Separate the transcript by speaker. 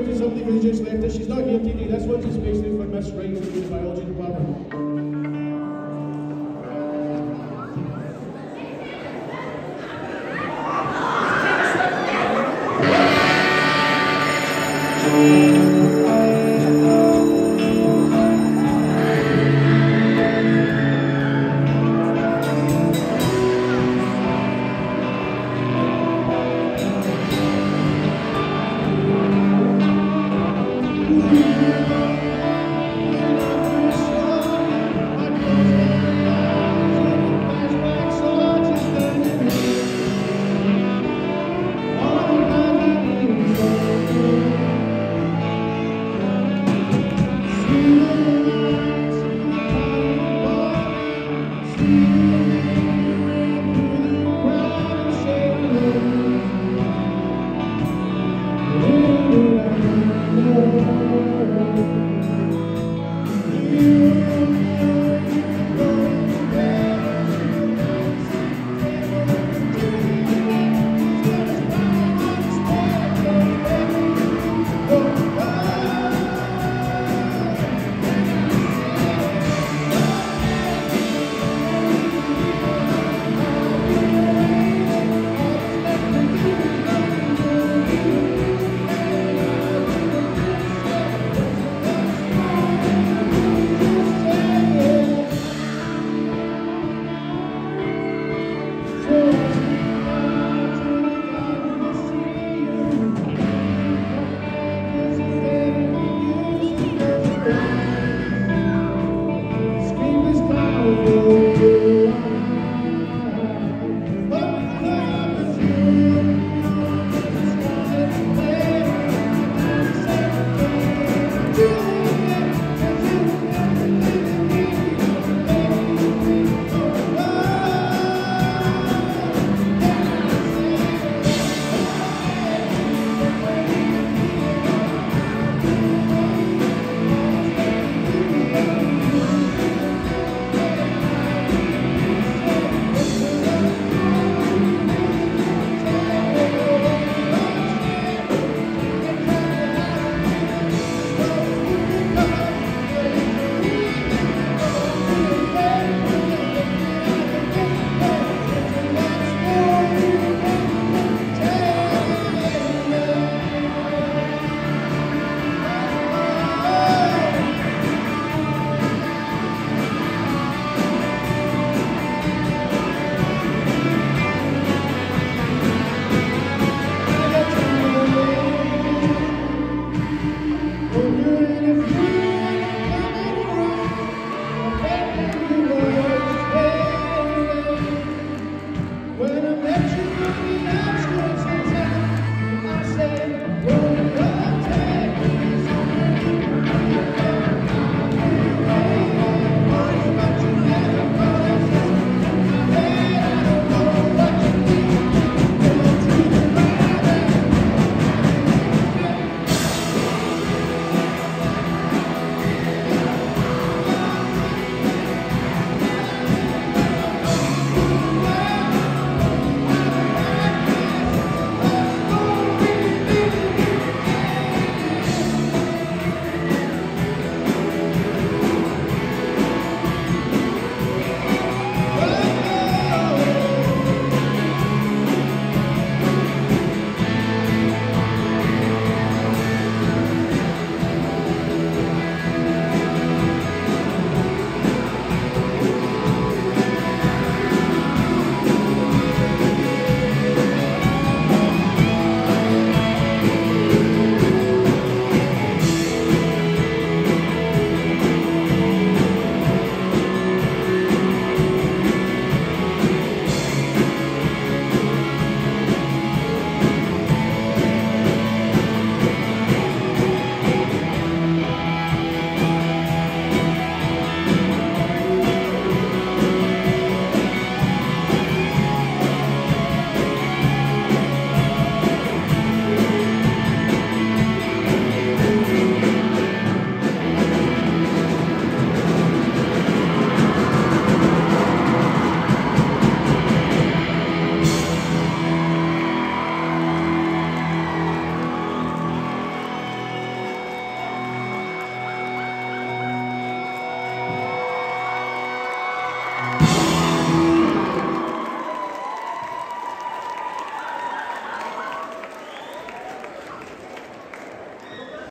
Speaker 1: going to some of the religious left. She's not here today. That's what she's basically for Miss Wright from the biology department.